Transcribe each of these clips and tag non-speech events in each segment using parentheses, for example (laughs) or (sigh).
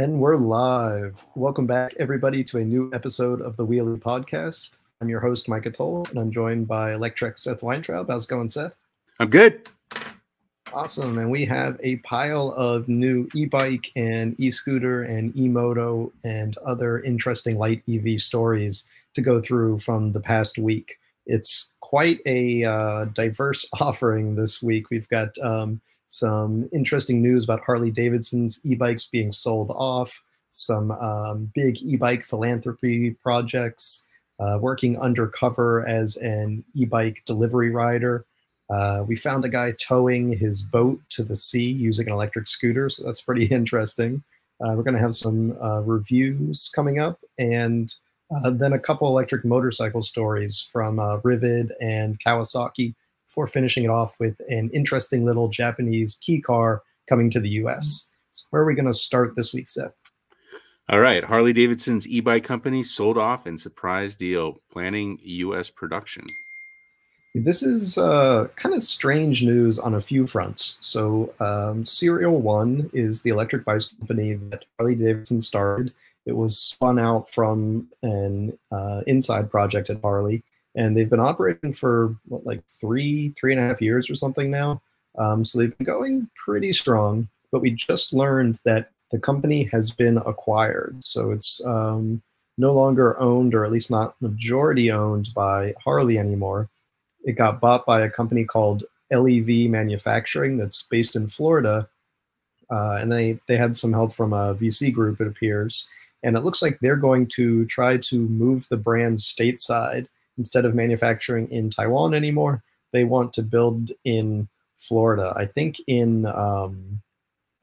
And we're live. Welcome back, everybody, to a new episode of the Wheel-E Podcast. I'm your host, Micah Toll, and I'm joined by Electrek Seth Weintraub. How's it going, Seth? I'm good. Awesome. And we have a pile of new e bike and e scooter and e moto and other interesting light EV stories to go through from the past week. It's quite a uh, diverse (laughs) offering this week. We've got um, some interesting news about Harley Davidson's e-bikes being sold off, some um, big e-bike philanthropy projects, uh, working undercover as an e-bike delivery rider. Uh, we found a guy towing his boat to the sea using an electric scooter, so that's pretty (laughs) interesting. Uh, we're going to have some uh, reviews coming up, and uh, then a couple electric motorcycle stories from uh, Ryvid and Kawasaki before finishing it off with an interesting little Japanese kei car coming to the US. So where are we going to start this week, Seth? All right. Harley Davidson's e bike company sold off in surprise deal, planning US production. This is uh, kind of strange news on a few fronts. So, um, Serial One is the electric bike company that Harley Davidson started. It was spun out from an uh, inside project at Harley and they've been operating for what, like three, three and a half years or something now. Um, so they've been going pretty strong. But we just learned that the company has been acquired, so it's um, no longer owned, or at least not majority owned by Harley anymore. It got bought by a company called LEV Manufacturing that's based in Florida, uh, and they they had some help from a VC group, it appears. And it looks like they're going to try to move the brand stateside instead of manufacturing in Taiwan anymore, they want to build in Florida. I think in um,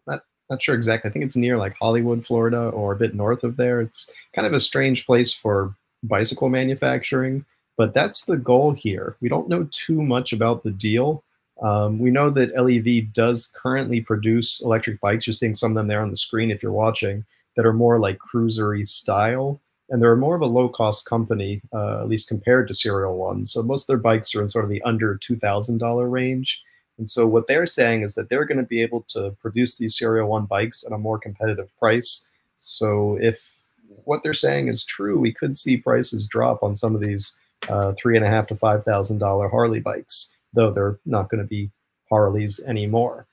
not not sure exactly. I think it's near like Hollywood, Florida, or a bit north of there. It's kind of a strange place for bicycle manufacturing, but that's the goal here. We don't know too much about the deal. Um, we know that LEV does currently produce electric bikes. You're seeing some of them there on the screen if you're watching that are more like cruisery style and they're more of a low cost company, uh, at least compared to Serial One. So most of their bikes are in sort of the under $2,000 range. And so what they're saying is that they're going to be able to produce these Serial One bikes at a more competitive price. So if what they're saying is true, we could see prices drop on some of these uh, three and a half to five thousand dollar Harley bikes, though they're not going to be Harleys anymore.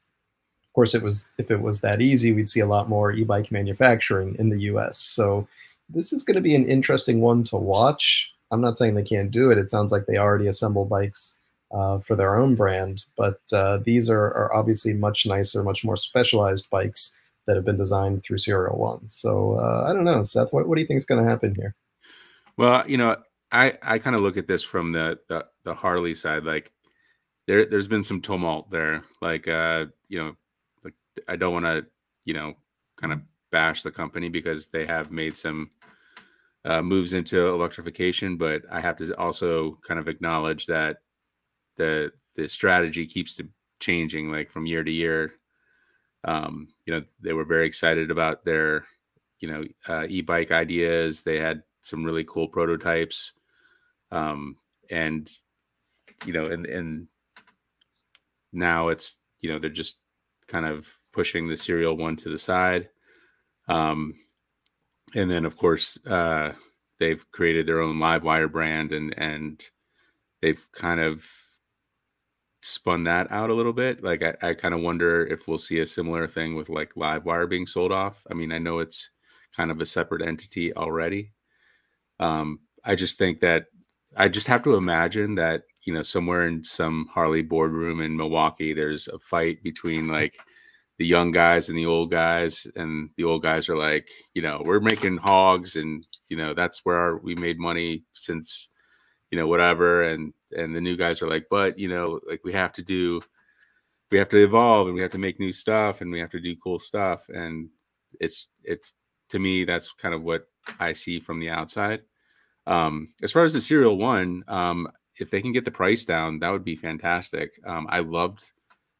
Of course, it was if it was that easy, we'd see a lot more e-bike manufacturing in the U.S. So this is going to be an interesting one to watch. I'm not saying they can't do it. It sounds like they already assemble bikes uh, for their own brand, but uh, these are, are obviously much nicer, much more specialized bikes that have been designed through Serial One. So uh, I don't know, Seth. What, what do you think is going to happen here? Well, you know, I I kind of look at this from the, the the Harley side. Like there there's been some tumult there. Like uh, you know, like I don't want to you know kind of bash the company because they have made some uh, moves into electrification, but I have to also kind of acknowledge that the the strategy keeps to changing like from year to year. Um, you know, they were very excited about their, you know, uh, e-bike ideas. They had some really cool prototypes, um, and you know, and and now it's you know they're just kind of pushing the serial one to the side. Um, and then of course uh, they've created their own Livewire brand and and they've kind of spun that out a little bit. Like I, I kind of wonder if we'll see a similar thing with like Livewire being sold off. I mean, I know it's kind of a separate entity already. Um, I just think that I just have to imagine that you know somewhere in some Harley boardroom in Milwaukee, there's a fight between like the young guys and the old guys and the old guys are like you know we're making hogs and you know that's where our, we made money since you know whatever and and the new guys are like but you know like we have to do we have to evolve and we have to make new stuff and we have to do cool stuff and it's it's to me that's kind of what i see from the outside. Um as far as the serial one um if they can get the price down that would be fantastic. Um i loved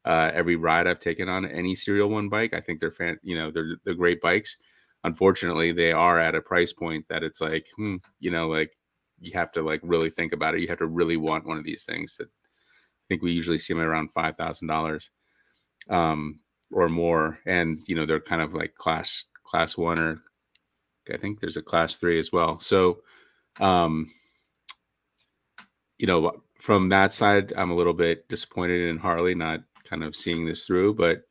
uh, every ride I've taken on any Serial One bike. I think they're fan, you know, they're they're great bikes. Unfortunately, they are at a price point that it's like, hmm, you know, like you have to like really think about it. You have to really want one of these things. That I think we usually see them around five thousand dollars, um, or more. And you know, they're kind of like class class one or I think there's a class three as well. So, um, you know, from that side, I'm a little bit disappointed in Harley not kind of seeing this through. But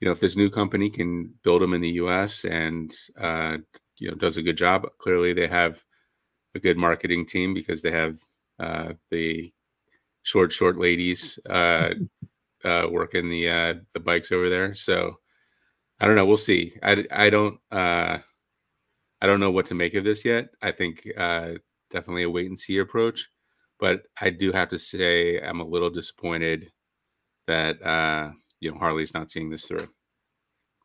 you know, if this new company can build them in the U.S. and uh, you know does a good job, clearly they have a good marketing team because they have uh, the short, short ladies uh, uh, working the uh, the bikes over there. So I don't know. We'll see. I I don't uh, I don't know what to make of this yet. I think uh, definitely a wait and see approach. But I do have to say I'm a little disappointed that uh, you know Harley's not seeing this through.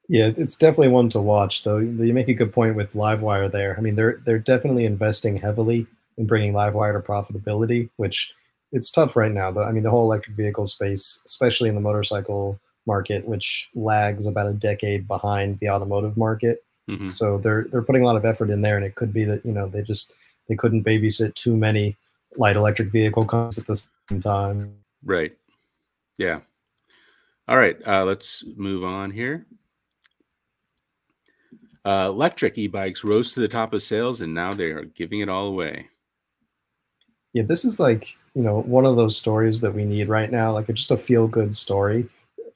Yeah, it's definitely one to watch, though. You make a good point with Livewire there. I mean, they're they're definitely investing heavily in bringing Livewire to profitability, which it's tough right now. But I mean, the whole electric vehicle space, especially in the motorcycle market, which lags about a decade behind the automotive market. Mm-hmm. So they're they're putting a lot of effort in there, and it could be that you know they just they couldn't babysit too many light electric vehicle cars at the same time. Right. Yeah. All right. Uh, let's move on here. Uh, Lectric e-bikes rose to the top of sales, and now they are giving it all away. Yeah, this is like you know one of those stories that we need right now, like just a feel-good story.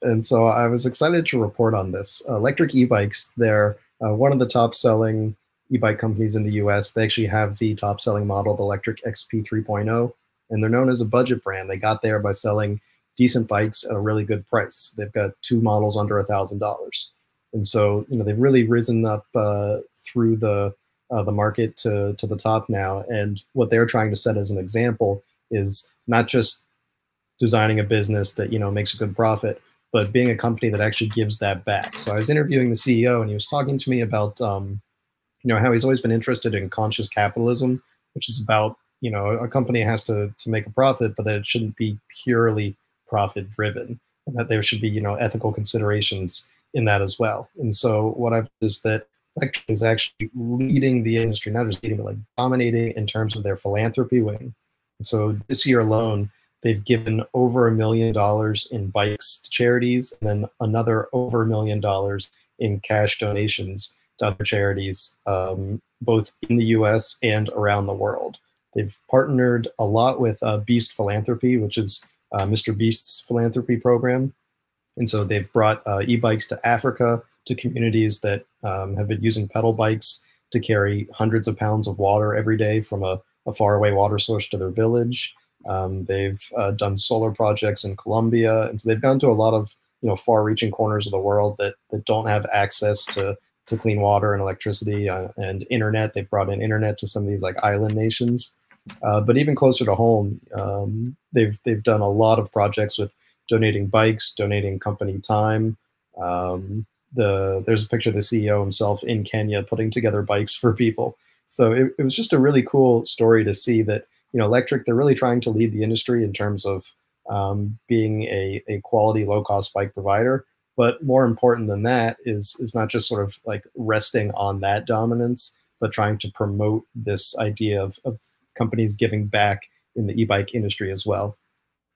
And so I was excited to report on this. Uh, Lectric e-bikes, they're uh, one of the top-selling e-bike companies in the US. They actually have the top selling model, the Lectric XP 3.0, and they're known as a budget brand. They got there by selling decent bikes at a really good price. They've got two models under a thousand dollars, and so you know they've really risen up uh, through the uh, the market to to the top now. And what they're trying to set as an example is not just designing a business that you know makes a good profit, but being a company that actually gives that back. So I was interviewing the CEO, and he was talking to me about um, you know how he's always been interested in conscious capitalism, which is about you know a company has to to make a profit, but that it shouldn't be purely profit driven, and that there should be you know ethical considerations in that as well. And so what I've is that Lectric is actually leading the industry, not just leading, but like dominating in terms of their philanthropy wing. And so this year alone, they've given over a million dollars in bikes to charities, and then another over a million dollars in cash donations to other charities, um, both in the US and around the world. They've partnered a lot with uh, Beast Philanthropy, which is uh, Mr. Beast's philanthropy program. And so they've brought uh, e-bikes to Africa, to communities that um, have been using pedal bikes to carry hundreds of pounds of water every day from a, a faraway water source to their village. Um, they've uh, done solar projects in Colombia. And so they've gone to a lot of you know far-reaching corners of the world that, that don't have access to to clean water and electricity uh, and internet. They've brought in internet to some of these like island nations. Uh, but even closer to home, um, they've they've done a lot of projects with donating bikes, donating company time. Um, the there's a picture of the CEO himself in Kenya putting together bikes for people. So it, it was just a really cool story to see that you know Lectric they're really trying to lead the industry in terms of um, being a, a quality low cost bike provider but more important than that is is not just sort of like resting on that dominance, but trying to promote this idea of, of companies giving back in the e-bike industry as well.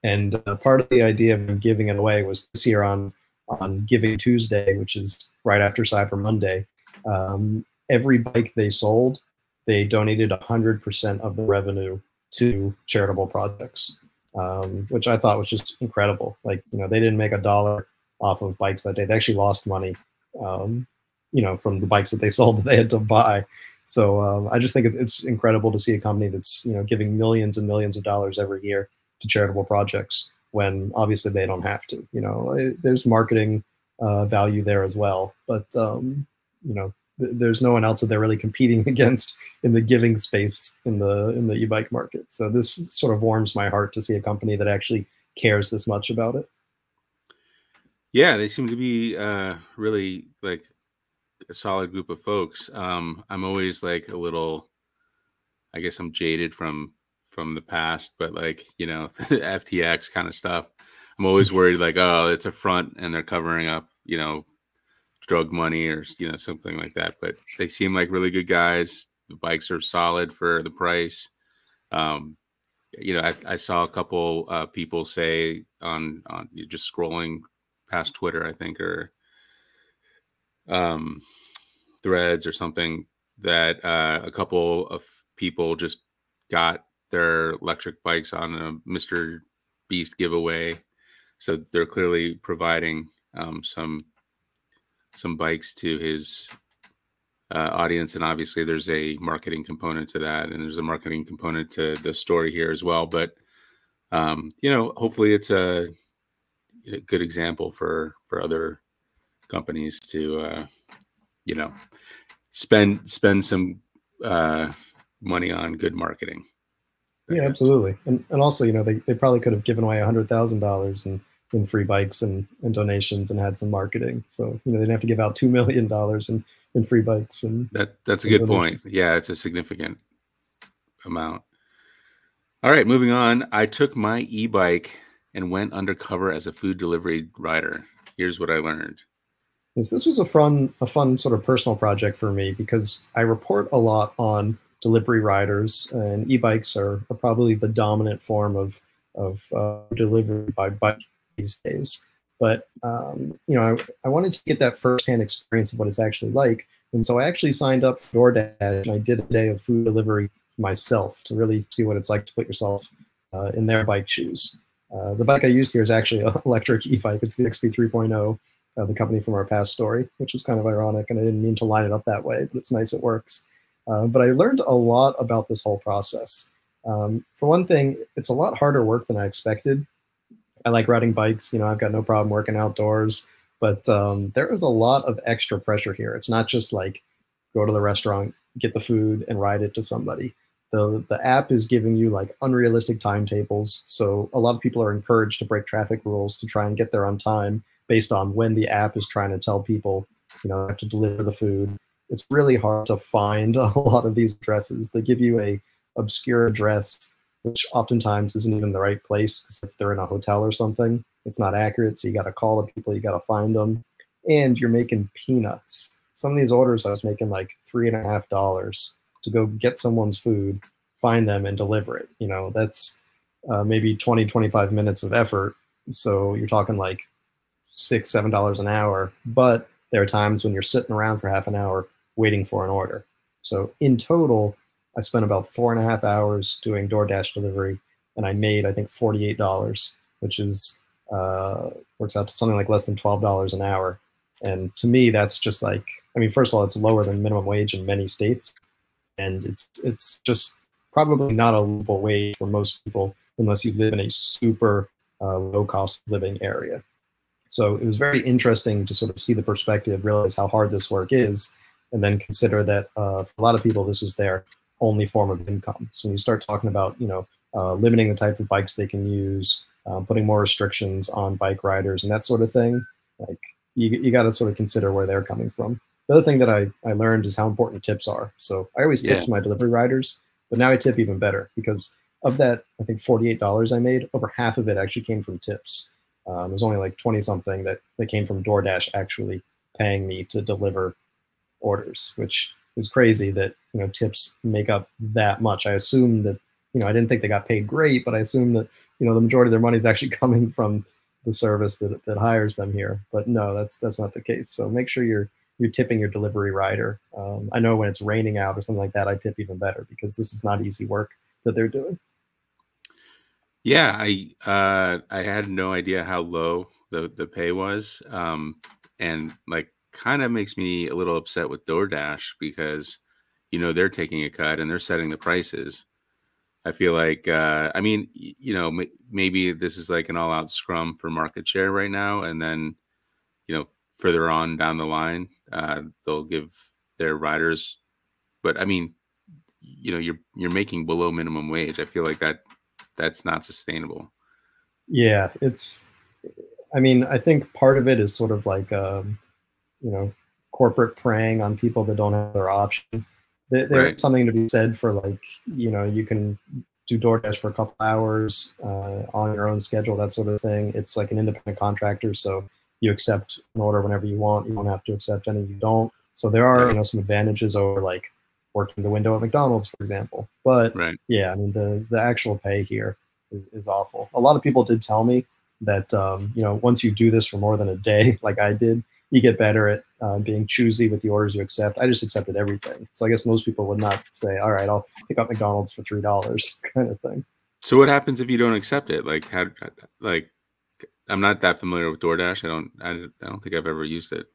And uh, part of the idea of giving it away was this year on on Giving Tuesday, which is right after Cyber Monday. Um, every bike they sold, they donated 100% of the revenue to charitable projects, um, which I thought was just incredible. Like, you know, they didn't make a dollar off of bikes that day. They actually lost money, um, you know, from the bikes that they (laughs) sold that they had to buy. So um, I just think it's, it's incredible to see a company that's you know giving millions and millions of dollars every year to charitable projects when obviously they don't have to. You know, it, there's marketing uh, value there as well, but um, you know, th there's no one else that they're really competing (laughs) against in the giving space in the in the e-bike market. So this sort of warms my heart to see a company that actually cares this much about it. Yeah, they seem to be uh, really like a solid group of folks. Um, I'm always like a little, I guess I'm jaded from from the past, but like you know, (laughs) FTX kind of stuff. I'm always worried like, oh, it's a front and they're covering up, you know, drug money or you know something like that. But they seem like really good guys. The bikes are solid for the price. Um, you know, I, I saw a couple uh, people say on on just scrolling past Twitter, I think, or um, threads or something that uh, a couple of people just got their Lectric bikes on a Mr. Beast giveaway. So they're clearly providing um, some some bikes to his uh, audience, and obviously there's a marketing component to that, and there's a marketing component to the story here as well. But um, you know, hopefully it's a, a, good example for for other companies to uh, you know spend spend some uh, money on good marketing. Yeah, absolutely, and and also you know they, they probably could have given away a hundred thousand dollars in in free bikes and, and donations and had some marketing. So you know they didn't have to give out two million dollars in in free bikes and that that's a good donations. point. Yeah, it's a significant amount. All right, moving on. I took my e-bike and went undercover as a food delivery rider. Here's what I learned. Is this was a fun a fun sort of personal project for me because I report a lot on delivery riders and e-bikes are, are probably the dominant form of of uh, delivery by bike these days. But um, you know, I, I wanted to get that firsthand experience of what it's actually like, and so I actually signed up for DoorDash and I did a day of food delivery myself to really see what it's like to put yourself uh, in their bike shoes. Uh, the bike I used here is actually (laughs) an Lectric e-bike. It's the XP 3.0, uh, the company from our past story, which is kind of ironic, and I didn't mean to line it up that way, but it's nice it works. Uh, but I learned a lot about this whole process. Um, for one thing, it's a lot harder work than I expected. I like riding bikes. You know, I've got no problem working outdoors, but um, there is a lot of extra pressure here. It's not just like go to the restaurant, get the food, and ride it to somebody. The, the app is giving you like unrealistic timetables. So a lot of people are encouraged to break traffic rules to try and get there on time based on when the app is trying to tell people, you know, have to deliver the food. It's really hard to find (laughs) a lot of these addresses. They give you a obscure address which oftentimes isn't even the right place because if they're in a hotel or something, it's not accurate. So you got to call the people, you got to find them, and you're making peanuts. Some of these orders I was making like three and a half dollars to go get someone's food, find them, and deliver it. You know, that's uh, maybe 20, 25 minutes of effort. So you're talking like six, seven dollars an hour. But there are times when you're sitting around for half an hour waiting for an order. So in total, I spent about four and a half hours doing DoorDash delivery, and I made I think forty eight dollars, which is uh, works out to something like less than twelve dollars an hour. And to me, that's just like I mean, first of all, it's lower than minimum wage in many states, and it's it's just probably not a livable wage for most people unless you live in a super uh, low cost living area. So it was very interesting to sort of see the perspective, realize how hard this work is, and then consider that uh, for a lot of people, this is their only form of income. So when you start talking about, you know, uh, limiting the type of bikes they can use, um, putting more restrictions on bike riders and that sort of thing, like you, you got to sort of consider where they're coming from. The other thing that I, I learned is how important tips are. So I always tip yeah. my delivery riders, but now I tip even better because of that, I think $48 I made, over half of it actually came from tips. Um, there's only like 20 something that, that came from DoorDash actually paying me to deliver orders, which is crazy that you know tips make up that much. I assume that you know I didn't think they got paid great, but I assume that you know the majority of their money is (laughs) actually coming from the service that, that hires them here. But no, that's that's not the case. So make sure you're you're tipping your delivery rider. Um, I know when it's raining out or something like that, I tip even better because this is not easy work that they're doing. Yeah, I uh, I had no idea how low the the pay was, um, and like kind of makes me a little upset with DoorDash because you know they're taking a cut and they're setting the prices. I feel like uh, I mean you know m- maybe this is like an all out scrum for market share right now, and then you know further on down the line uh, they'll give their riders. But I mean, you know you're you're making below minimum wage. I feel like that that's not sustainable. Yeah, it's. I mean, I think part of it is sort of like um, you know corporate preying on people that don't have their option. There, there's right. something to be said for like you know you can do DoorDash for a couple hours uh, on your own schedule, that sort of thing. It's like an independent contractor, so you accept an order whenever you want. You don't have to accept any you don't. So there are you know some advantages over like working the window at McDonald's, for example. But right. yeah, I mean the the actual pay here is, is awful. A lot of people did tell me that um, you know once you do this for more than a day, (laughs) like I did, you get better at uh, being choosy with the orders you accept. I just accepted everything. So I guess most people would not say, all right, I'll pick up McDonald's for $3 (laughs) kind of thing. So what happens if you don't accept it? Like how, like, I'm not that familiar with DoorDash. I don't, I, I don't think I've ever used it.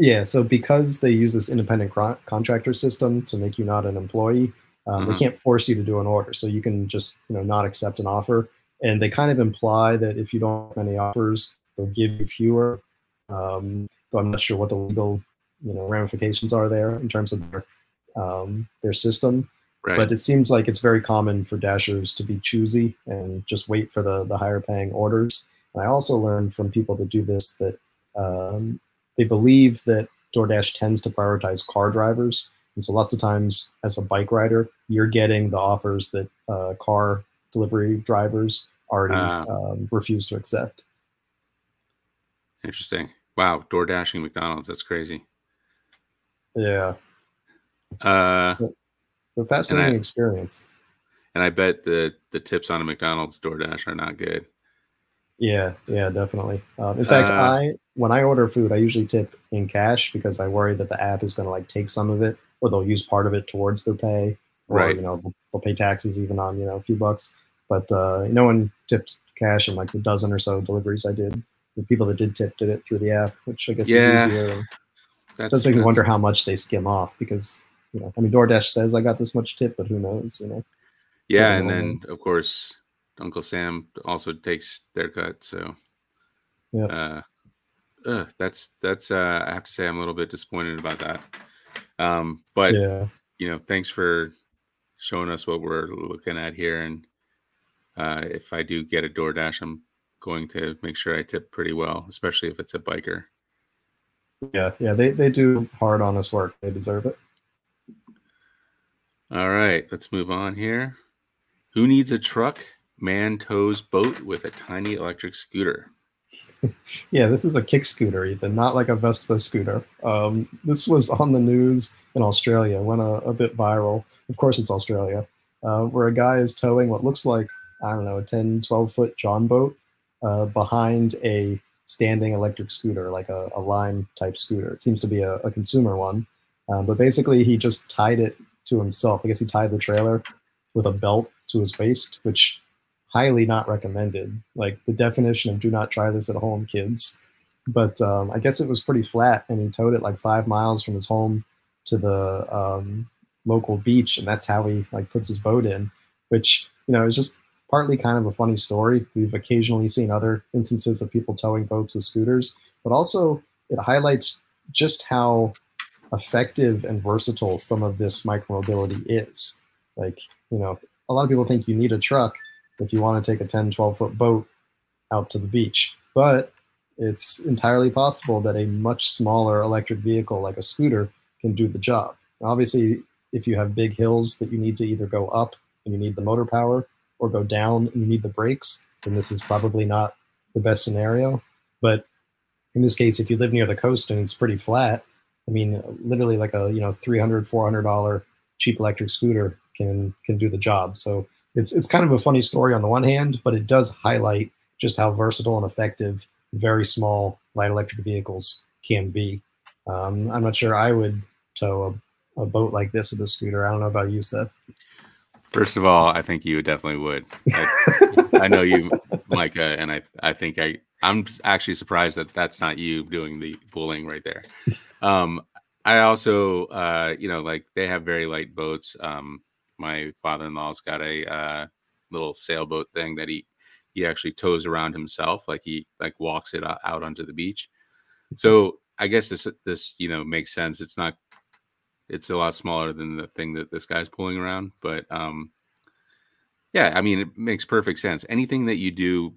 Yeah. So because they use this independent contractor system to make you not an employee, um, uh-huh. They can't force you to do an order, so you can just you know not accept an offer. And they kind of imply that if you don't have any offers, they'll give you fewer. Um, so I'm not sure what the legal you know ramifications are there in terms of their um, their system. Right. But it seems like it's very common for dashers to be choosy and just wait for the the higher paying orders. And I also learned from people that do this that um, they believe that DoorDash tends to prioritize car drivers and so lots of times as a bike rider, you're getting the offers that uh, car delivery drivers already uh, um, refuse to accept. Interesting. Wow. Door dashing McDonald's. That's crazy. Yeah. Uh, a fascinating I, experience. And I bet the, the tips on a McDonald's DoorDash are not good. Yeah, yeah, definitely. Um, in fact, uh, I when I order food, I usually tip in cash because I worry that the app is going to like take some of it or they'll use part of it towards their pay, or right. you know they'll pay taxes even on you know a few bucks. But uh, no one tipped cash in like the dozen or so deliveries I did. The people that did tip did it through the app, which I guess yeah. is easier. That does make me wonder how much they skim off because you know I mean DoorDash says I got this much tip, but who knows? You know. Yeah, and then of course Uncle Sam also takes their cut. So. Yeah. Uh, uh, that's that's uh, I have to say I'm a little bit disappointed about that. Um, but yeah. you know, thanks for showing us what we're looking at here. And uh, if I do get a DoorDash, I'm going to make sure I tip pretty well, especially if it's a biker. Yeah, yeah, they, they do hard, honest work. They deserve it. All right, let's move on here. Who needs a truck? Man tows boat with a tiny electric scooter. (laughs) yeah, this is a kick scooter, even not like a Vespa scooter. Um, this was on the news in Australia, went a, a bit viral. Of course, it's Australia, uh, where a guy is towing what looks like, I don't know, a 10, 12 foot John boat uh, behind a standing electric scooter, like a, a Lime type scooter. It seems to be a, a consumer one. Um, but basically, he just tied it to himself. I guess he tied the trailer with a belt to his waist, which highly not recommended. Like the definition of do not try this at home, kids. But um, I guess it was pretty flat, and he towed it like five miles from his home to the um, local beach, and that's how he like puts his boat in. Which you know is just partly kind of a funny story. We've occasionally seen other instances of people towing boats with scooters, but also it highlights just how effective and versatile some of this micromobility is. Like, you know, a lot of people think you need a truck, if you want to take a 10, 12 foot boat out to the beach. But it's entirely possible that a much smaller electric vehicle like a scooter can do the job. Obviously, if you have big hills that you need to either go up and you need the motor power or go down and you need the brakes, then this is probably not the best scenario. But in this case, if you live near the coast and it's pretty flat, I mean, literally like a you know 300 $400 cheap electric scooter can can do the job. So it's it's kind of a funny story on the one hand, but it does highlight just how versatile and effective very small light electric vehicles can be. Um, I'm not sure I would tow a, a, boat like this with a scooter. I don't know about you, Seth. First of all, I think you definitely would. I, I know you, Micah, and I I think I I'm actually surprised that that's not you doing the pulling right there. Um, I also, uh, you know, like they have very light boats. Um, my father-in-law's got a uh, little sailboat thing that he he actually tows around himself like he like walks it out onto the beach. So i guess this this you know makes sense. It's not it's a lot smaller than the thing that this guy's pulling around but um yeah i mean it makes perfect sense. Anything that you do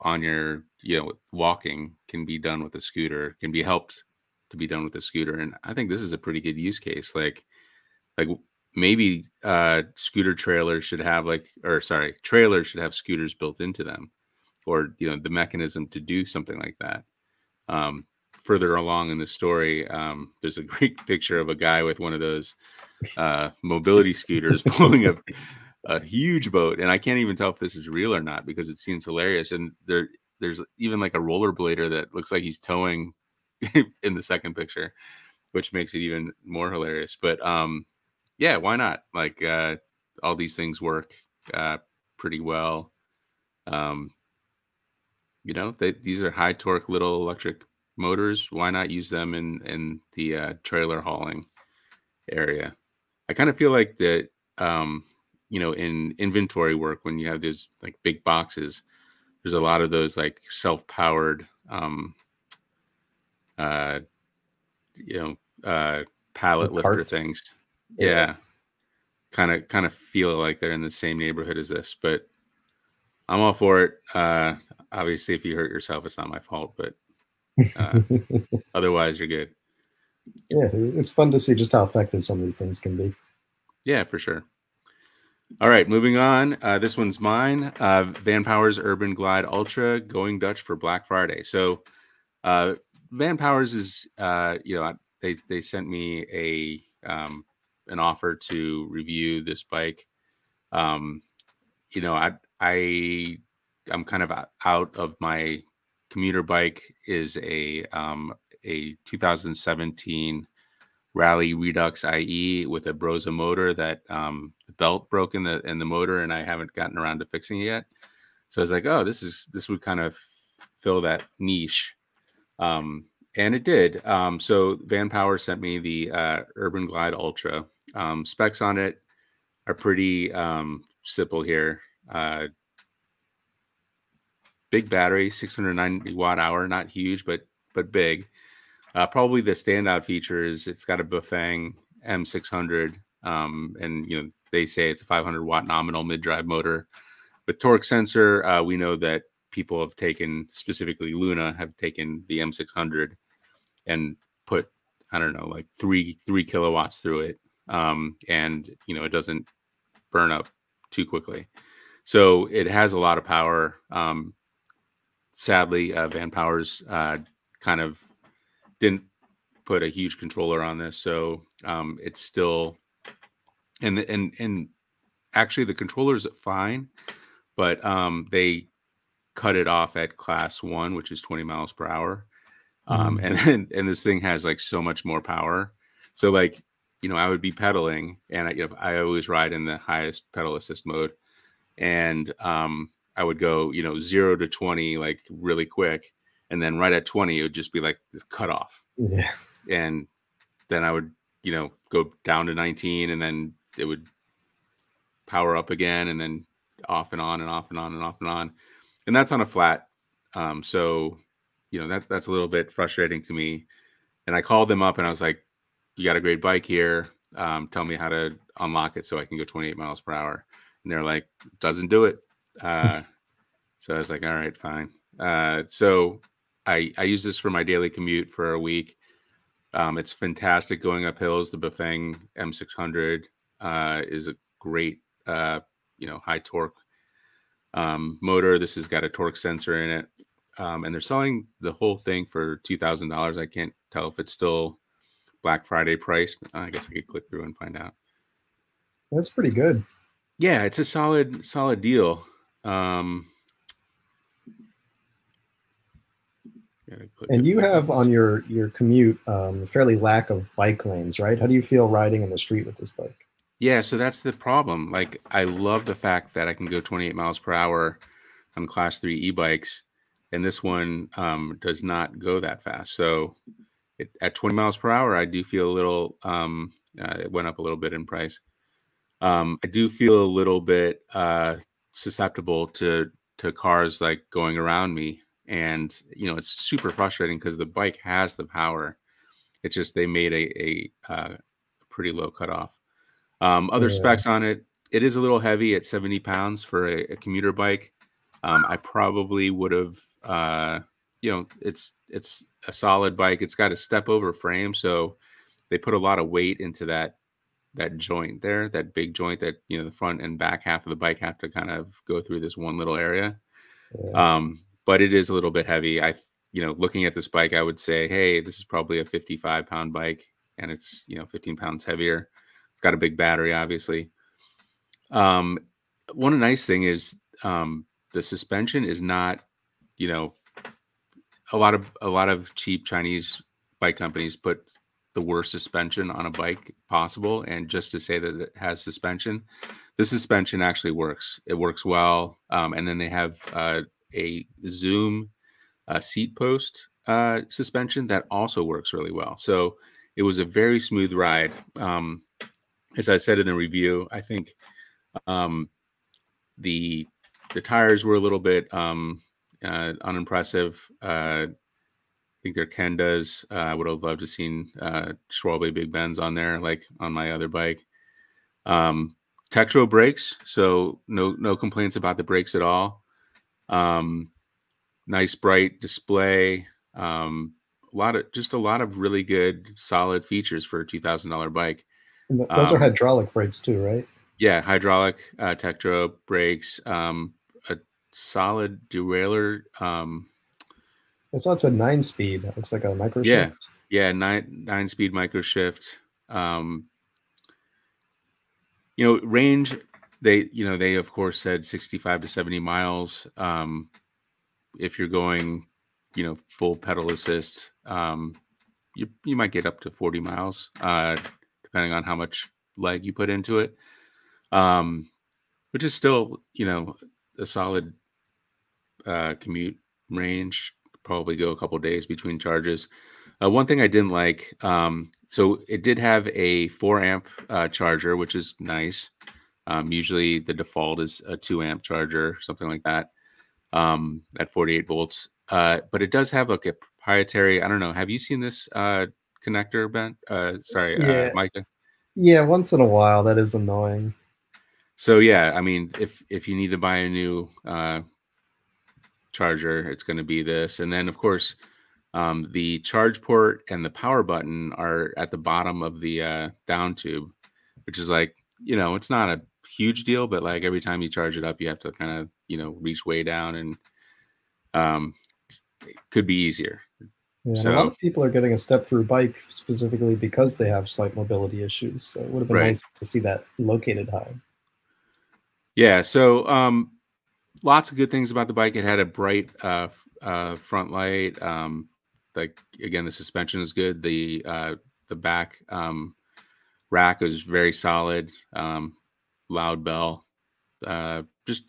on your you know walking can be done with a scooter can be helped to be done with a scooter and i think this is a pretty good use case. Like like maybe uh scooter trailers should have like or sorry trailers should have scooters built into them or you know the mechanism to do something like that um further along in the story um there's a (laughs) great picture of a guy with one of those uh mobility scooters (laughs) pulling a, a huge boat and i can't even tell if this is real or not because it seems hilarious and there there's even like a rollerblader that looks like he's towing (laughs) in the second picture, which makes it even more hilarious. But um, yeah, why not? Like uh, all these things work uh, pretty well. Um, you know, they, these are high torque little electric motors. Why not use them in in the uh, trailer hauling area? I kind of feel like that. Um, you know, in inventory work, when you have these like big boxes, there's a lot of those like self-powered, um, uh, you know, uh, pallet lifter things. Yeah, kind of kind of feel like they're in the same neighborhood as this, but I'm all for it. Uh, obviously, if you hurt yourself, it's not my fault, but uh, (laughs) otherwise, you're good. Yeah, it's fun to see just how effective some of these things can be. Yeah, for sure. All right, moving on. Uh, this one's mine. Uh, Vanpowers Urban Glide Ultra going Dutch for Black Friday. So, uh, Vanpowers is, uh, you know, they they sent me a um, an offer to review this bike. Um, you know, I I I'm kind of out of my commuter bike is a um, a 2017 Raleigh Redux iE with a Brose motor that um, the belt broke in the in the motor, and I haven't gotten around to fixing it yet. So I was like, oh, this is this would kind of fill that niche, um, and it did. Um, so Van Power sent me the uh, UrbanGlide-Ultra. Um, specs on it are pretty um, simple here. Uh, big battery, 690 watt hour, not huge, but but big. Uh, probably the standout feature is it's got a Bafang M600, um, and you know they say it's a 500 watt nominal mid drive motor. With torque sensor, uh, we know that people have taken, specifically Luna, have taken the M600 and put I don't know like three three kilowatts through it, um, and you know it doesn't burn up too quickly. So it has a lot of power. Um, sadly, uh, Vanpowers uh, kind of didn't put a huge controller on this, so um, it's still and and and actually the controller is fine, but um, they cut it off at class one, which is 20 miles per hour. Um, mm-hmm. and then and this thing has like so much more power. So like you know, I would be pedaling, and I, you know, I always ride in the highest pedal assist mode, and um, I would go you know zero to 20 like really quick, and then right at 20 it would just be like this cut off yeah. And then i would you know go down to 19 and then it would power up again and then off and on and off and on and off and on. And that's on a flat um, so you know that that's a little bit frustrating to me. And i called them up and i was like you got a great bike here um, tell me how to unlock it so i can go 28 miles per hour and they're like doesn't do it uh, (laughs) so i was like all right fine uh, so I, I use this for my daily commute for a week. Um, it's fantastic going up hills. The Bafang M600 uh, is a great, uh, you know, high torque um, motor. This has got a torque sensor in it, um, and they're selling the whole thing for two thousand dollars. I can't tell if it's still Black Friday price. I guess I could click through and find out. That's pretty good. Yeah, it's a solid, solid deal. Um, and you have on your your commute um, fairly lack of bike lanes, right? How do you feel riding in the street with this bike? Yeah, so that's the problem. Like, I love the fact that I can go 28 miles per hour on class three e-bikes, and this one um, does not go that fast. So, it, at 20 miles per hour, I do feel a little. Um, uh, it went up a little bit in price. Um, I do feel a little bit uh, susceptible to to cars like going around me and you know it's super frustrating because the bike has the power it's just they made a, a uh, pretty low cutoff um, other yeah. specs on it it is a little heavy at 70 pounds for a, a commuter bike um, i probably would have uh, you know it's it's a solid bike it's got a step over frame so they put a lot of weight into that that joint there that big joint that you know the front and back half of the bike have to kind of go through this one little area yeah. um but it is a little bit heavy. I, you know, looking at this bike, I would say, hey, this is probably a 55 pound bike, and it's you know 15 pounds heavier. It's got a big battery, obviously. Um, one nice thing is um, the suspension is not, you know, a lot of a lot of cheap Chinese bike companies put the worst suspension on a bike possible, and just to say that it has suspension, the suspension actually works. It works well, um, and then they have uh, a Zoom uh, seat post uh, suspension that also works really well. So it was a very smooth ride. Um, as I said in the review, I think um, the the tires were a little bit um, uh, unimpressive. Uh, I think they're Kendas. Uh, I would have loved to seen uh, Schwalbe Big Bens on there, like on my other bike. Um, Tektro brakes, so no no complaints about the brakes at all. Um, nice bright display. Um, a lot of just a lot of really good solid features for a two thousand dollar bike. And those um, are hydraulic brakes too, right? Yeah, hydraulic uh, Tektro brakes. Um, solid derailleur. Um, I saw it's a nine speed. That looks like a micro. Yeah, shift. yeah, nine nine speed microSHIFT. Um, you know, range. They, you know, they of course said sixty-five to seventy miles. Um, if you're going, you know, full pedal assist, um, you you might get up to forty miles, uh, depending on how much leg you put into it. Um, which is still, you know, a solid uh, commute range probably go a couple days between charges. Uh, one thing I didn't like, um, so it did have a four amp uh, charger, which is nice. Um, usually the default is a two amp charger, something like that, um, at 48 volts. Uh, but it does have like a proprietary. I don't know. Have you seen this uh, connector, Ben? Uh, sorry, uh, yeah. Micah. Yeah, once in a while. That is annoying. So yeah, I mean, if if you need to buy a new charger, it's going to be this. And then, of course, um, the charge port and the power button are at the bottom of the uh, down tube, which is like, you know, it's not a huge deal, but like every time you charge it up, you have to kind of, you know, reach way down and um, it could be easier. Yeah, so, a lot of people are getting a step through bike specifically because they have slight mobility issues. So it would have been right. nice to see that located high. Yeah. So um, lots of good things about the bike. It had a bright uh, uh, front light. Um, like again, the suspension is good. The uh, the back um, rack is very solid. Um, loud bell. Uh, just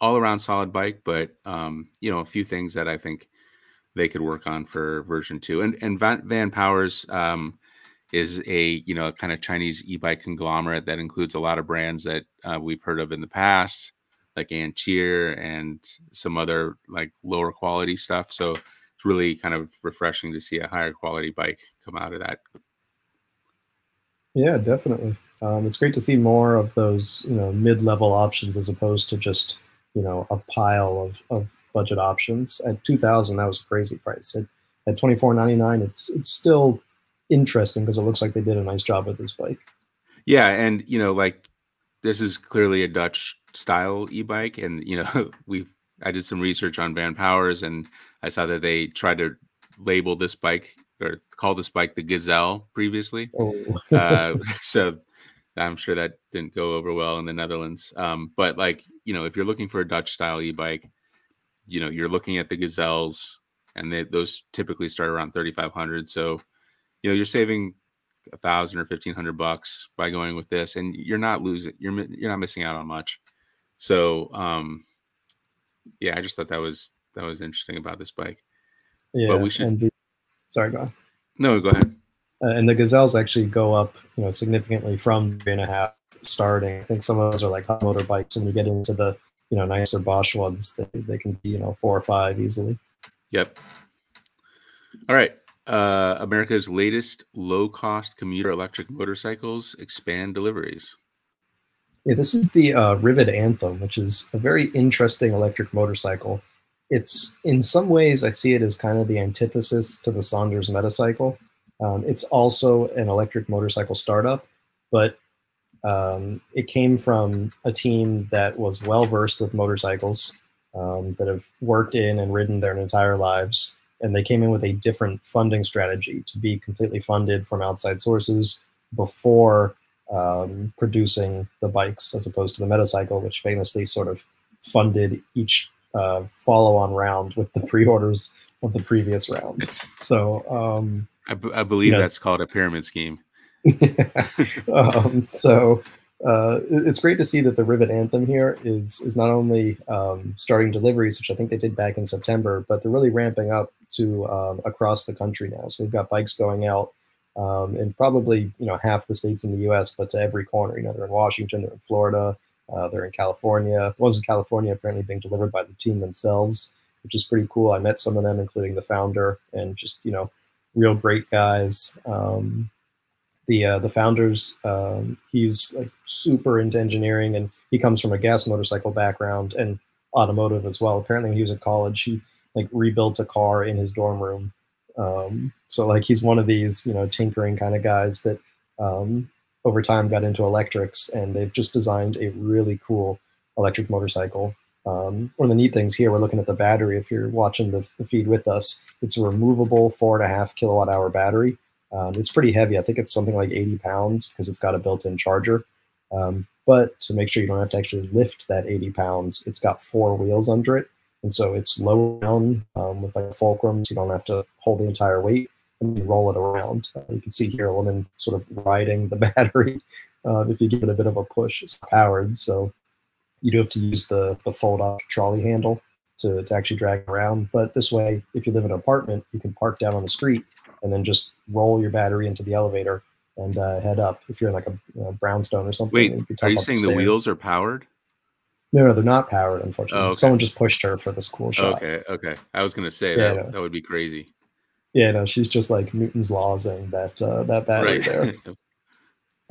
all around solid bike. But um, you know, a few things that I think they could work on for version two. And and Van, Van Powers um, is a you know kind of Chinese e-bike conglomerate that includes a lot of brands that uh, we've heard of in the past like Antier and some other like lower quality stuff. So it's really kind of refreshing to see a higher quality bike come out of that. Yeah, definitely. Um, it's great to see more of those, you know, mid-level options as opposed to just, you know, a pile of, of budget options. At 2000, that was a crazy price. At, at 24.99, it's it's still interesting because it looks like they did a nice job with this bike. Yeah, and you know, like this is clearly a Dutch style e-bike and you know (laughs) we i did some research on Vanpowers and i saw that they tried to label this bike or call this bike the gazelle previously. Oh. uh, (laughs) (laughs) so i'm sure that didn't go over well in the netherlands. Um, but like you know if you're looking for a dutch style e-bike you know you're looking at the gazelles and they, those typically start around 3500 so you know you're saving a thousand or fifteen hundred bucks by going with this and you're not losing you're you're not missing out on much so um, yeah, I just thought that was that was interesting about this bike. Yeah, but we should. The, sorry, go on. No, go ahead. Uh, and the gazelles actually go up, you know, significantly from three and a half starting. I think some of those are like hot motor bikes, and you get into the you know nicer Bosch ones, they they can be you know four or five easily. Yep. All right. Uh, America's latest low-cost commuter electric motorcycles expand deliveries. Yeah, this is the uh, Ryvid Anthem, which is a very interesting electric motorcycle. It's in some ways I see it as kind of the antithesis to the Sondors Metacycle. Um, it's also an electric motorcycle startup, but um, it came from a team that was well versed with motorcycles, um, that have worked in and ridden their entire lives, and they came in with a different funding strategy to be completely funded from outside sources before um, producing the bikes as opposed to the Metacycle, which famously sort of funded each uh, follow-on round with the (laughs) pre-orders of the previous round. So um, I, b- I believe you know, that's called a pyramid scheme. (laughs) um, so uh, it's great to see that the Ryvid Anthem here is is not only um, starting deliveries, which I think they did back in September, but they're really ramping up to um, across the country now. So they've got bikes going out um, in probably you know half the states in the U.S., but to every corner. You know, they're in Washington, they're in Florida, uh, they're in California. The ones in California apparently being delivered by the team themselves, which is pretty cool. I met some of them, including the founder, and just you know, real great guys. Um, the uh, the founders. Um, he's like super into engineering, and he comes from a gas motorcycle background and automotive as well. Apparently, when he was in college, he like rebuilt a car in his dorm room. Um, so like he's one of these you know tinkering kind of guys that um, over time got into electrics, and they've just designed a really cool electric motorcycle. Um, one of the neat things here, we're looking at the battery. If you're watching the, the feed with us, it's a removable four and a half kilowatt hour battery. Um, it's pretty heavy. I think it's something like 80 pounds because it's got a built-in charger. Um, but to make sure you don't have to actually lift that 80 pounds, it's got four wheels under it. And so it's low down um, with like fulcrum, so you don't have to hold the entire weight and you roll it around. Uh, you can see here a woman sort of riding the (laughs) battery. Uh, if you give it a bit of a push, it's powered. So you do have to use the, the fold-up trolley handle to, to actually drag around. But this way, if you live in an apartment, you can park down on the street and then just roll your battery into the elevator and uh, head up. If you're in like a you know, brownstone or something. Wait, are you saying the, the, wheels are powered? No, no, they're not powered. Unfortunately, oh, okay. someone just pushed her for this cool shot. Okay, okay. I was gonna say yeah, that no. that would be crazy. Yeah, no, she's just like Newton's laws and that uh, that battery right. there.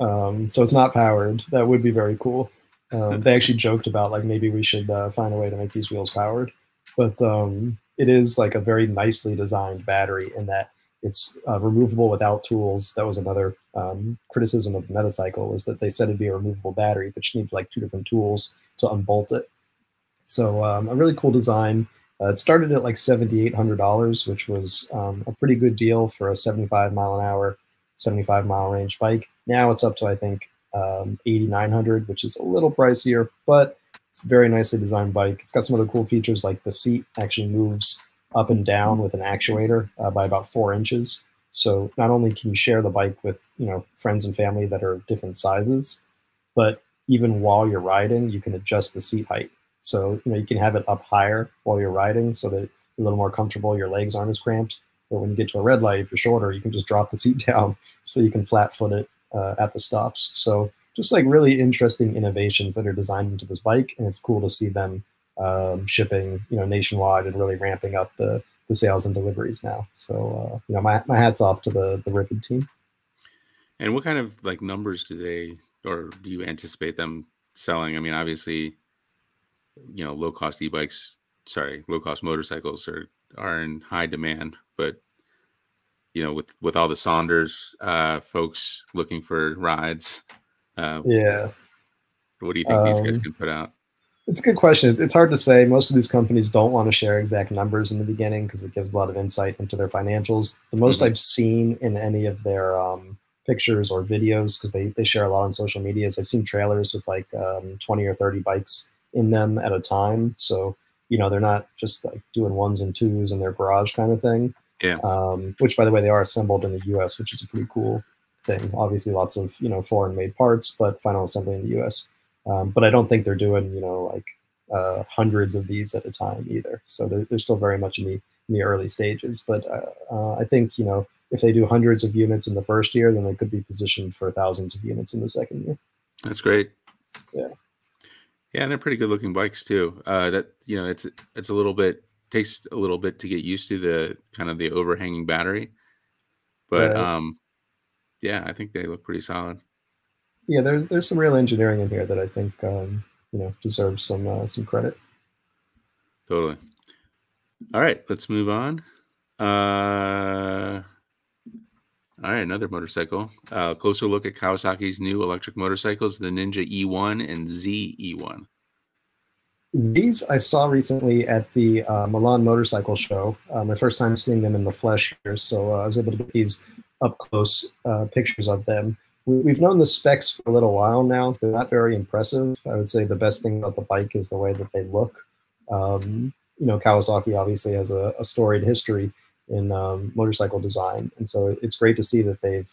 (laughs) um, so it's not powered. That would be very cool. Um, (laughs) they actually joked about like maybe we should uh, find a way to make these wheels powered, but um, it is like a very nicely designed battery in that it's uh, removable without tools. That was another um, criticism of the Metacycle was that they said it'd be a removable battery, but you need like two different tools to unbolt it. So um, a really cool design. Uh, it started at like $7,800, which was um, a pretty good deal for a 75 mile an hour, 75 mile range bike. Now it's up to, I think, um, 8,900, which is a little pricier, but it's a very nicely designed bike. It's got some other cool features like the seat actually moves up and down with an actuator uh, by about four inches. So not only can you share the bike with you know friends and family that are different sizes, but even while you're riding, you can adjust the seat height. So you know you can have it up higher while you're riding, so that a little more comfortable. Your legs aren't as cramped. But when you get to a red light, if you're shorter, you can just drop the seat (laughs) down so you can flat foot it uh, at the stops. So just like really interesting innovations that are designed into this bike, and it's cool to see them um, shipping, you know, nationwide and really ramping up the the sales and deliveries now. So uh, you know, my my hats off to the the Ryvid team. And what kind of like numbers do they or do you anticipate them selling? I mean, obviously, you know, low cost e-bikes, sorry, low cost motorcycles are are in high demand, but you know, with with all the Sondors uh, folks looking for rides, uh, yeah. What do you think um, these guys um, can put out? It's a good question. It's hard to say. Most of these companies don't want to share exact numbers in the beginning because it gives a lot of insight into their financials. The most mm-hmm. I've seen in any of their um, pictures or videos, because they, they share a lot on social media, is I've seen trailers with like um, 20 or 30 bikes in them at a time. So, you know, they're not just like doing ones and twos in their garage kind of thing. Yeah. Um, which, by the way, they are assembled in the U.S., which is a pretty cool thing. Obviously, lots of you know foreign made parts, but final assembly in the U.S. Um, but I don't think they're doing, you know, like uh, hundreds of these at a time either. So they're, they're still very much in the, in the early stages. But uh, uh, I think, you know, if they do hundreds of units in the first year, then they could be positioned for thousands of units in the second year. That's great. Yeah. Yeah, and they're pretty good looking bikes too. Uh, that you know, it's it's a little bit takes a little bit to get used to the kind of the overhanging battery, but right. um, yeah, I think they look pretty solid yeah, there's there's some real engineering in here that I think um, you know deserves some uh, some credit. Totally. All right, let's move on. Uh, all right, another motorcycle. Uh, closer look at Kawasaki's new electric motorcycles, the Ninja E1 and Z E1. These I saw recently at the uh, Milan Motorcycle Show. Uh, my first time seeing them in the flesh here, so uh, I was able to get these up close uh, pictures of them we've known the specs for a little while now. They're not very impressive. I would say the best thing about the bike is the way that they look. Um, you know, Kawasaki obviously has a, a, storied history in um, motorcycle design, and so it's great to see that they've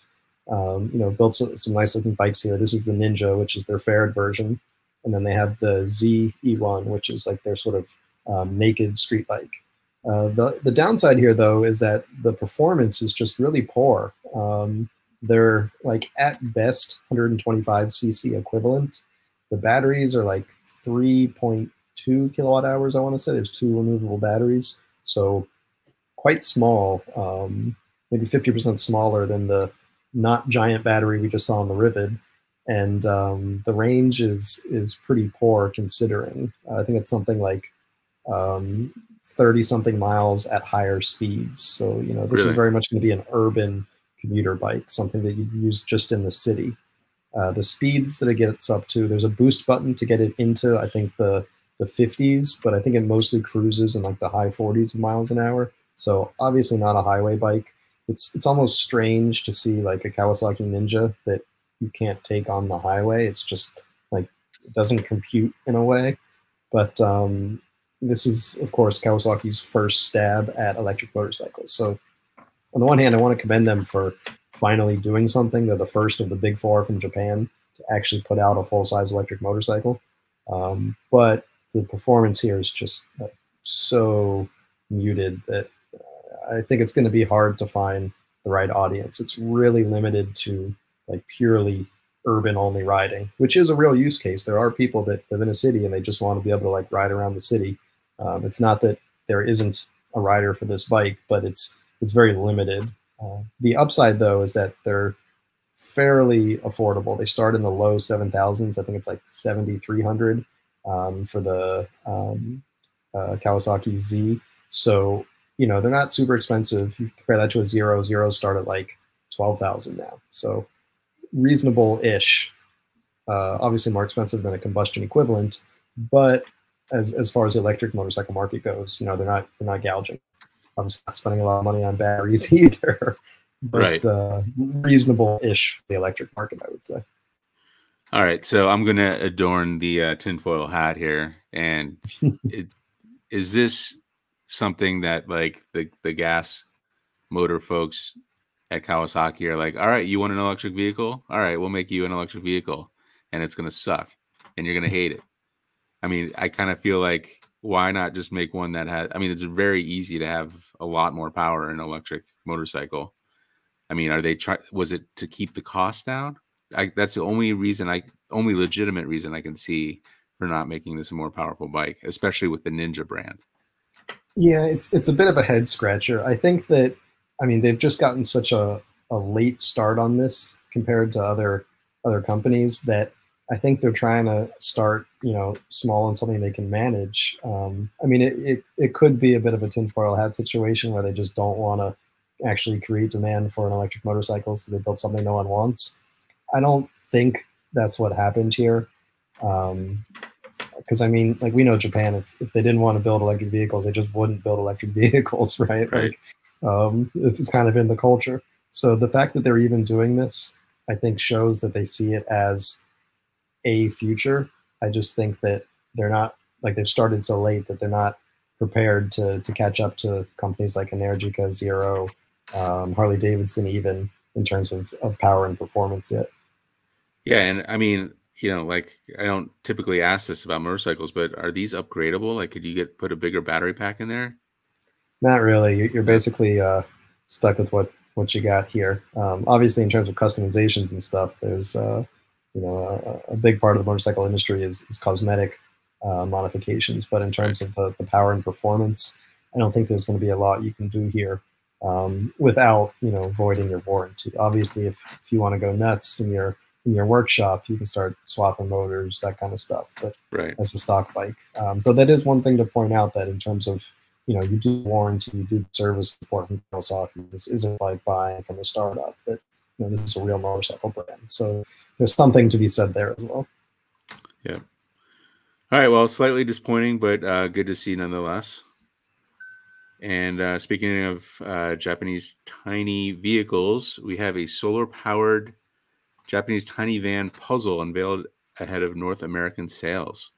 um, you know built some, some nice looking bikes here. This is the Ninja, which is their faired version, and then they have the Z E1, which is like their sort of um, naked street bike. Uh, the the downside here though is that the performance is just really poor. Um, they're like at best 125 cc equivalent. The batteries are like 3.2 kilowatt hours. I want to say there's two removable batteries, so quite small, um, maybe 50% smaller than the not giant battery we just saw on the Ryvid. And um, the range is is pretty poor considering. Uh, I think it's something like um, 30 something miles at higher speeds. So, you know, this really? is very much going to be an urban commuter bike, something that you'd use just in the city. Uh, the speeds that it gets up to, there's a boost button to get it into, I think, the, the 50s, but I think it mostly cruises in like the high 40s miles an hour. So obviously not a highway bike. It's, it's almost strange to see like a Kawasaki Ninja that you can't take on the highway. It's just like, it doesn't compute in a way. But um, this is, of course, Kawasaki's first stab at electric motorcycles. So on the one hand, I want to commend them for finally doing something. They're the first of the big four from Japan to actually put out a full-size electric motorcycle. Um, but the performance here is just like so muted that uh, I think it's going to be hard to find the right audience. It's really limited to like purely urban only riding, which is a real use case. There are people that live in a city and they just want to be able to like ride around the city. Um, it's not that there isn't a rider for this bike, but it's it's very limited. Uh, the upside though is that they're fairly affordable. They start in the low 7,000s. I think it's like 7,300 um, for the um, uh, Kawasaki Z. So, you know, they're not super expensive. You compare that to a Zero, Zero start at like 12,000 now. So reasonable-ish. Uh, obviously more expensive than a combustion equivalent, but as, as far as the electric motorcycle market goes, you know, they're not, they're not gouging. I'm not spending a lot of money on batteries (laughs) either. but right. uh, reasonable-ish for the electric market, I would say. All right, so I'm going to adorn the uh, tinfoil hat here, and (laughs) it, is this something that like the the gas motor folks at Kawasaki are like, all right, you want an electric vehicle? All right, we'll make you an electric vehicle, and it's going to suck, and you're going to hate it. I mean, I kind of feel like why not just make one that has i mean it's very easy to have a lot more power in an electric motorcycle. I mean are they try was it to keep the cost down? I, that's the only reason i only legitimate reason i can see for not making this a more powerful bike especially with the ninja brand. Yeah it's it's a bit of a head scratcher. I think that i mean they've just gotten such a, a late start on this compared to other other companies that I think they're trying to start, you know, small and something they can manage. Um, I mean, it, it, it could be a bit of a tinfoil hat situation where they just don't want to actually create demand for an electric motorcycle, so they build something no one wants. I don't think that's what happened here. Because, um, I mean, like we know Japan, if, if they didn't want to build electric vehicles, they just wouldn't build electric (laughs) vehicles, right? right. Like, um, it's, it's kind of in the culture. So the fact that they're even doing this, I think shows that they see it as a future. I just think that they're not like they've started so late that they're not prepared to to catch up to companies like Energica, Zero, um, Harley Davidson, even in terms of of power and performance yet. Yeah, and I mean, you know, like I don't typically ask this about motorcycles, but are these upgradable? Like, could you get put a bigger battery pack in there? Not really. You're basically uh, stuck with what what you got here. Um, obviously, in terms of customizations and stuff, there's uh, you know, a, a, big part of the motorcycle industry is, is cosmetic uh, modifications. But in terms of the, the power and performance, I don't think there's going to be a lot you can do here um, without, you know, voiding your warranty. Obviously, if, if you want to go nuts in your in your workshop, you can start swapping motors, that kind of stuff. But right. as a stock bike, um, though that is one thing to point out that in terms of you know, you do warranty, you do service support from Kawasaki. This isn't like buying from a startup. That you know, this is a real motorcycle brand. So there's something to be said there as well. Yeah. All right. Well, slightly disappointing, but uh, good to see nonetheless. And uh, speaking of uh, Japanese tiny vehicles, we have a solar powered Japanese tiny van puzzle unveiled ahead of North American sales.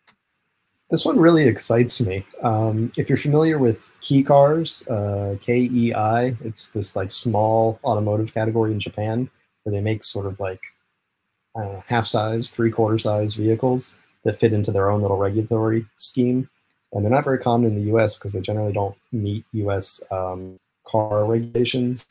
This one really excites me. Um, if you're familiar with kei Cars, uh, K-E-I, it's this like small automotive category in Japan where they make sort of like know, half size, three quarter size vehicles that fit into their own little regulatory scheme. And they're not very common in the US because they generally don't meet US um, car regulations.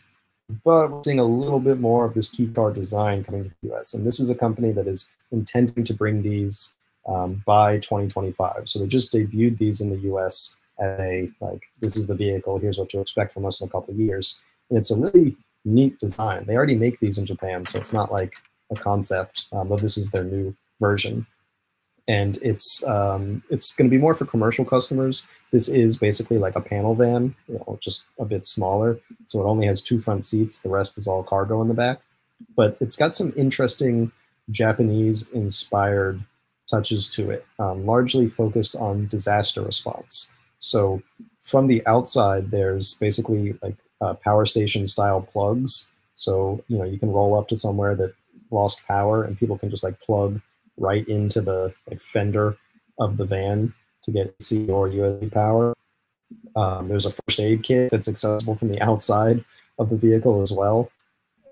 But we're seeing a little bit more of this kei car design coming to the US. And this is a company that is intending to bring these um, by 2025. So they just debuted these in the US as a, like, this is the vehicle, here's what to expect from us in a couple of years. And it's a really neat design. They already make these in Japan, so it's not like a concept, um, but this is their new version. And it's um, it's going to be more for commercial customers. This is basically like a panel van, you know, just a bit smaller. So it only has two front seats. The rest is all cargo in the back. But it's got some interesting Japanese-inspired touches to it, um, largely focused on disaster response. So from the outside, there's basically like uh, power station style plugs. So, you know, you can roll up to somewhere that lost power and people can just like plug right into the like fender of the van to get AC or USB power. Um, there's a first aid kit that's accessible from the (laughs) outside of the vehicle as well.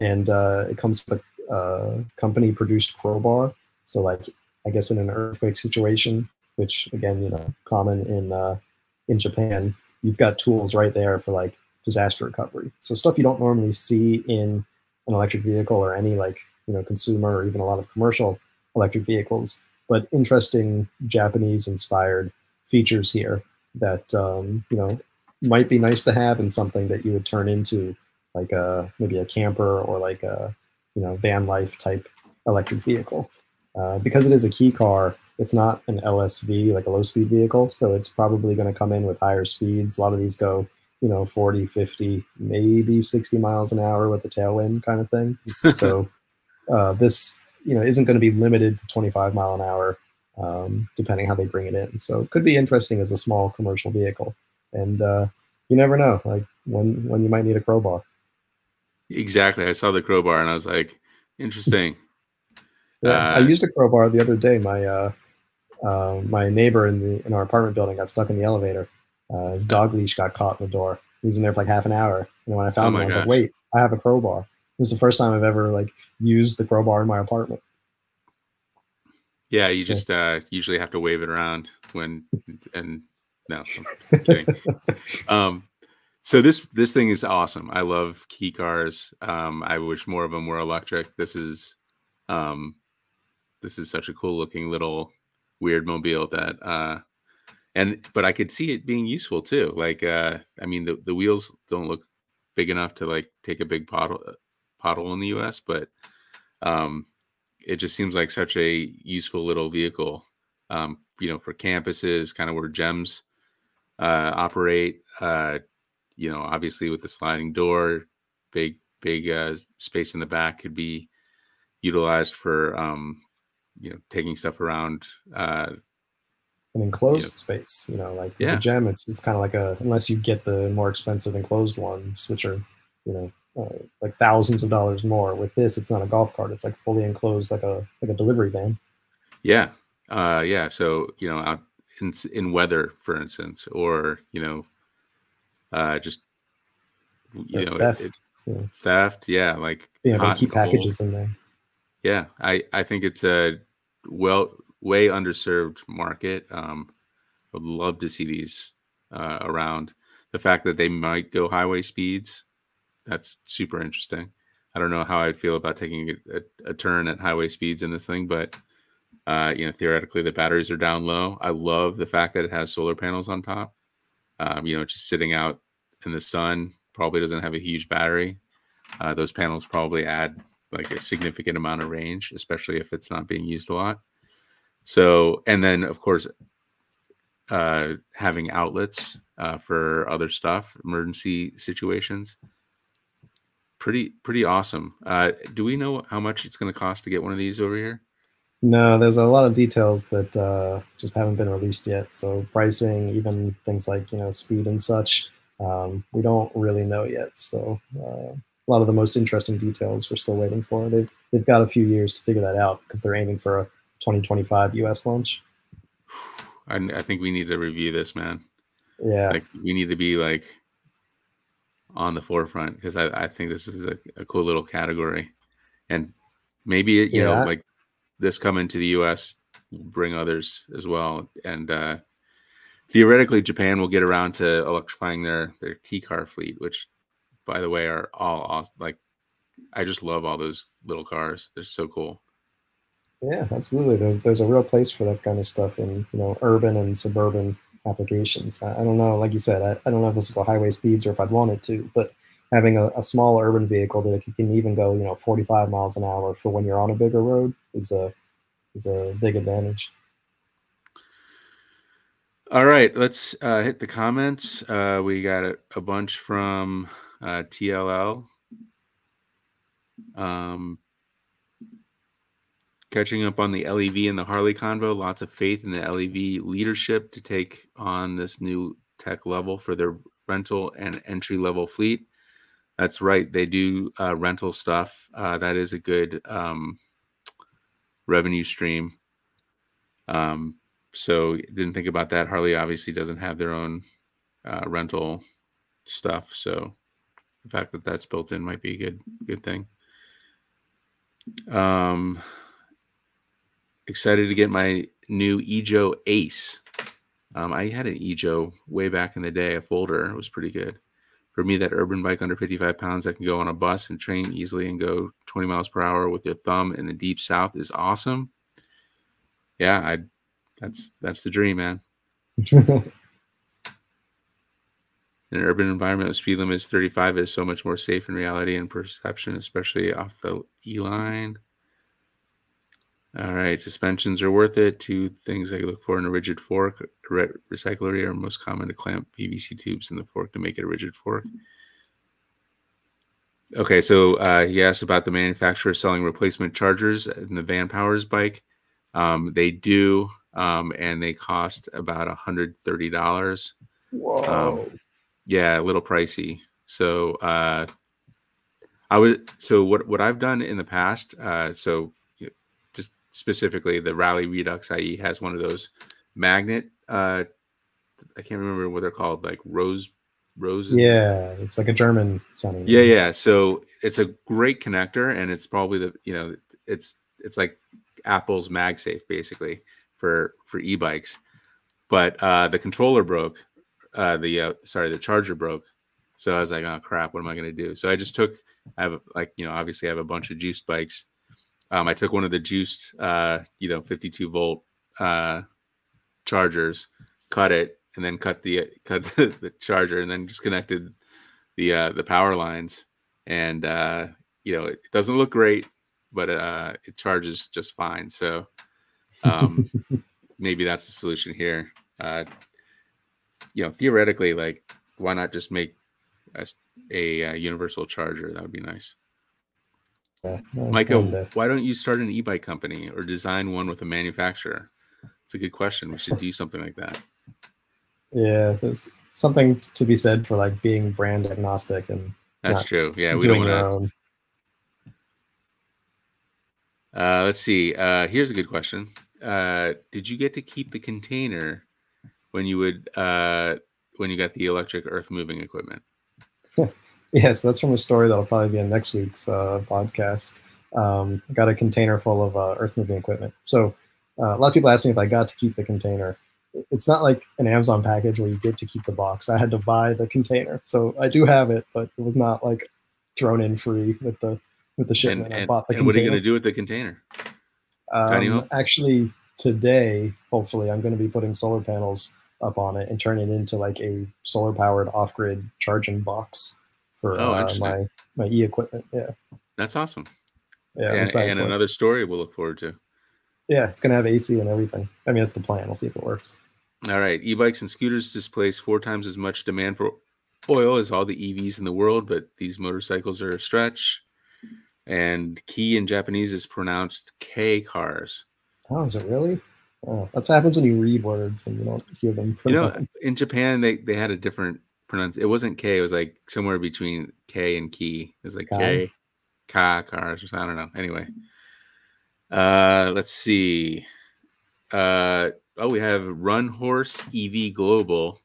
And uh, it comes with a uh, company produced crowbar. So like I guess in an earthquake situation, which again, you know, common in uh, in Japan, you've got tools right there for like disaster recovery. So stuff you don't normally see in an electric vehicle or any like you know consumer or even a lot of commercial electric vehicles, but interesting Japanese inspired features here that um, you know might be nice to have and something that you would turn into like a maybe a camper or like a you know van life type electric vehicle. Uh, because it is a kei car, it's not an LSV, like a low speed vehicle. So it's probably going to come in with higher speeds. A lot of these go, you know, 40, 50, maybe 60 miles an hour with the tailwind kind of thing. (laughs) so uh, this, you know, isn't going to be limited to 25 mile an hour, um, depending how they bring it in. So it could be interesting as a small commercial vehicle. And uh, you never know, like when, when you might need a crowbar. Exactly. I saw the crowbar and I was like, interesting. (laughs) Yeah, uh, I used a crowbar the other day. My uh, uh, my neighbor in the in our apartment building got stuck in the elevator. Uh, his dog leash got caught in the door. He was in there for like half an hour. And when I found oh him, I was gosh. like, "Wait, I have a crowbar." It was the first time I've ever like used the crowbar in my apartment. Yeah, you just uh, usually have to wave it around when and no, kidding. (laughs) um, so this this thing is awesome. I love kei cars. Um, I wish more of them were electric. This is um, this is such a cool looking little weird mobile that uh and but I could see it being useful too. Like uh I mean the, the wheels don't look big enough to like take a big pottle pottle in the US, but um it just seems like such a useful little vehicle. Um, you know, for campuses, kind of where GEMs uh operate. Uh, you know, obviously with the sliding door, big, big uh space in the back could be utilized for um you know taking stuff around uh an enclosed you know, space you know like yeah. the GEM it's it's kind of like a unless you get the more expensive enclosed ones which are you know uh, like thousands of dollars more. With this it's not a golf cart. It's like fully enclosed like a like a delivery van. Yeah. Uh yeah. So you know out in in weather for instance or you know uh just you or know theft. It, it, yeah. theft. Yeah. Like yeah keep packages in there. Yeah. I i think it's a well way underserved market. Um, would love to see these uh, around. The fact that they might go highway speeds, that's super interesting. I don't know how I'd feel about taking a, a, a turn at highway speeds in this thing, but uh, you know, theoretically the batteries are down low. I love the fact that it has solar panels on top. Um, you know, just sitting out in the sun probably doesn't have a huge battery. Uh, those panels probably add like a significant amount of range, especially if it's not being used a lot. So, and then of course, uh, having outlets uh, for other stuff, emergency situations. Pretty, pretty awesome. Uh, do we know how much it's going to cost to get one of these over here? No, there's a lot of details that uh, just haven't been released yet. So pricing, even things like you know speed and such, um, we don't really know yet. So uh, a lot of the most interesting details we're still waiting for. They've they've got a few years to figure that out because they're aiming for a 2025 US launch. I, I think we need to review this, man. Yeah. Like we need to be like on the forefront because I, I think this is a, a cool little category, and maybe you yeah. know like this coming to the U.S. bring others as well, and uh, theoretically Japan will get around to electrifying their their kei car fleet, which by the way are all awesome. Like I just love all those little cars; they're so cool. Yeah, absolutely. There's there's a real place for that kind of stuff in you know urban and suburban applications. I, I don't know, like you said, I, I don't know if this will go highway speeds or if I'd want it to, but having a, a, small urban vehicle that can even go you know 45 miles an hour for when you're on a bigger road is a is a big advantage. All right, let's uh, hit the comments. Uh, we got a, a bunch from uh, TLL. Um, catching up on the LEV and the Harley convo. Lots of faith in the LEV leadership to take on this new tech level for their rental and entry level fleet. That's right. They do uh, rental stuff. Uh, that is a good um, revenue stream. Um, so didn't think about that. Harley obviously doesn't have their own uh, rental stuff. So the fact that that's built in might be a good good thing. Um, excited to get my new Ejo Ace. Um, I had an Ejo way back in the day, a folder. It was pretty good. For me, that urban bike under 55 pounds that can go on a bus and train easily and go 20 miles per hour with your thumb in the deep south is awesome. Yeah, I that's that's the dream, man. in (laughs) an urban environment with speed limit is 35 is so much more safe in reality and perception, especially off the E line. All right, suspensions are worth it. Two things I look for in a rigid fork. Re- recyclery are most common to clamp PVC tubes in the fork to make it a rigid fork. Okay, so uh, he asked about the manufacturer selling replacement chargers in the Vanpowers bike. Um, they do, um, and they cost about $130. Whoa. Um, yeah, a little pricey. So uh, I would. So what what I've done in the past. Uh, so specifically the Raleigh Redux iE has one of those magnet. Uh, I can't remember what they're called, like Brose Brose. Yeah, it's like a German sounding. Yeah, yeah. So it's a great connector, and it's probably the you know it's it's like Apple's MagSafe basically for for e-bikes. But uh, the controller broke. Uh, the uh, sorry, the charger broke. So I was like, oh crap, what am I going to do? So I just took. I have like you know obviously I have a bunch of Juiced bikes um, I took one of the juiced, uh, you know, 52 volt uh, chargers, cut it, and then cut the (laughs) cut the, the charger, and then just connected the uh, the power lines. And uh, you know, it doesn't look great, but uh, it charges just fine. So um, (laughs) maybe that's the solution here. Uh, you know, theoretically, like, why not just make a, a, a universal charger? That would be nice. Yeah, Micah, why don't you start an e-bike company or design one with a manufacturer? It's a good question. We should do something like that. Yeah, there's something to be said for like being brand agnostic and that's true. Yeah, we don't want to. Uh, let's see. Uh, here's a good question. Uh, did you get to keep the container when you would uh, when you got the electric earth moving equipment? (laughs) (laughs) Yes, that's from a story that'll probably be in next week's uh, podcast. Um, got a container full of uh, earth moving equipment. So uh, a lot of people ask me if I got to keep the container. It's not like an Amazon package where you get to keep the box. I had to buy the container, so I do have it, but it was not like thrown in free with the with the shipment. And, and, I bought the and what are you going to do with the container? Um, actually, today, hopefully, I'm going to be putting solar panels up on it and turn it into like a solar powered off grid charging box for oh, uh, my my e equipment. Yeah, that's awesome. Yeah, and, and another story we'll look forward to. Yeah, it's gonna have AC and everything. I mean, that's the plan. We'll see if it works. All right, e-bikes and scooters displace four times as much demand for oil as all the EVs in the world, but these motorcycles are a stretch. And kei in Japanese is pronounced K cars. Oh, is it really? Oh, that's what happens when you read words and you don't hear them. You know, in Japan they they had a different pronounce it wasn't K, it was like somewhere between K and key. It was like K, Ka, cars, I don't know. Anyway. Uh let's see. Uh oh, we have Run Horse EV Global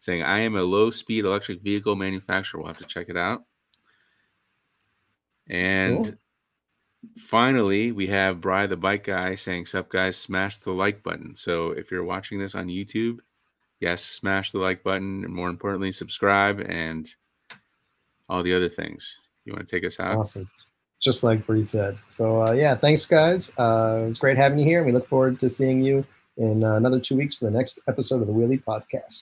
saying, I am a low speed electric vehicle manufacturer. We'll have to check it out. And cool. finally, we have Bry the Bike Guy saying, Sup, guys, smash the like button. So if you're watching this on YouTube, yes, smash the like button. And more importantly, subscribe and all the other things. You want to take us out? Awesome. Just like Bree said. So, uh, yeah, thanks, guys. Uh, it's great having you here. And we look forward to seeing you in uh, another two weeks for the next episode of the Wheel-E Podcast.